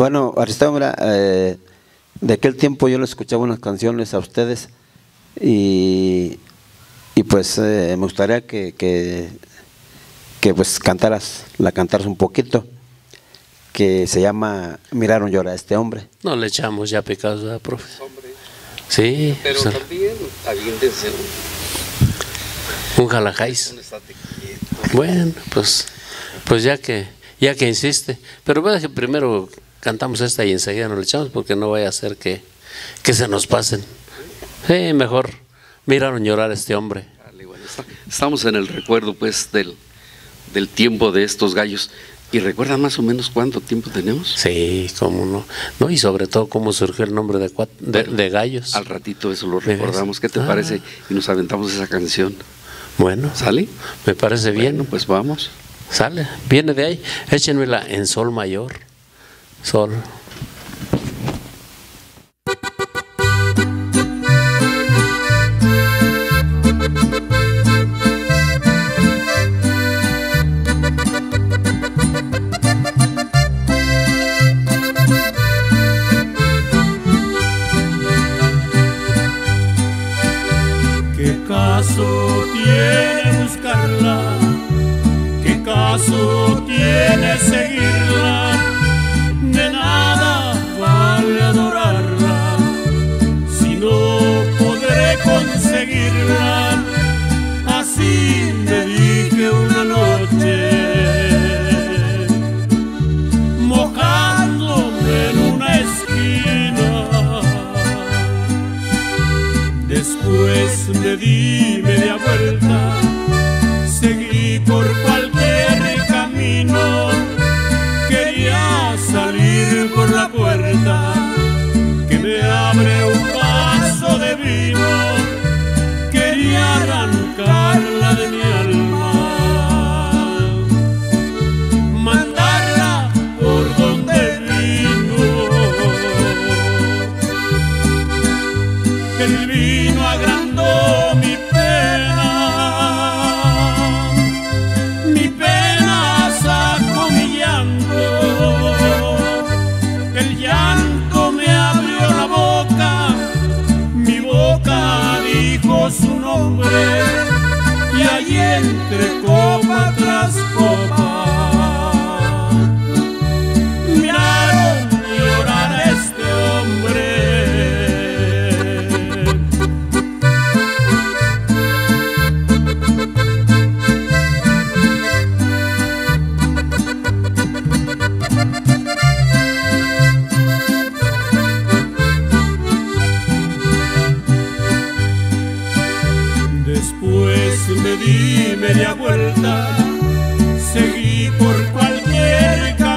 Bueno, Aristeo, mira, eh, de aquel tiempo yo le escuchaba unas canciones a ustedes y, y pues eh, me gustaría que, que, que, pues cantaras, la cantaras un poquito, que se llama Miraron llorar a este hombre. No le echamos ya pecados, ¿verdad, profe? Sí. Pero o sea, también aviéntense un jalajáis. un quieto. Bueno, pues, pues ya que, ya que insiste. Pero bueno, que primero cantamos esta y enseguida nos le echamos porque no vaya a ser que, que se nos pasen. Sí, mejor. Miraron llorar a este hombre. Estamos en el recuerdo pues del, del tiempo de estos gallos. ¿Y recuerdan más o menos cuánto tiempo tenemos? Sí, cómo no. No, y sobre todo cómo surgió el nombre de, cuat- de, Bueno, de gallos. Al ratito eso lo recordamos. ¿Qué te Ah. parece? Y nos aventamos esa canción. Bueno, ¿Sale? me parece bien. Bueno, pues vamos. Sale, viene de ahí. Échenmela en sol mayor. Sol. ¿Qué caso tiene buscarla? ¿Qué caso tiene seguirla? Después me di media vuelta, seguí por cualquier El vino agrandó mi pena, mi pena sacó mi llanto, el llanto me abrió la boca, mi boca dijo su nombre, y allí entre copa tras copa Después me di media vuelta, seguí por cualquier camino,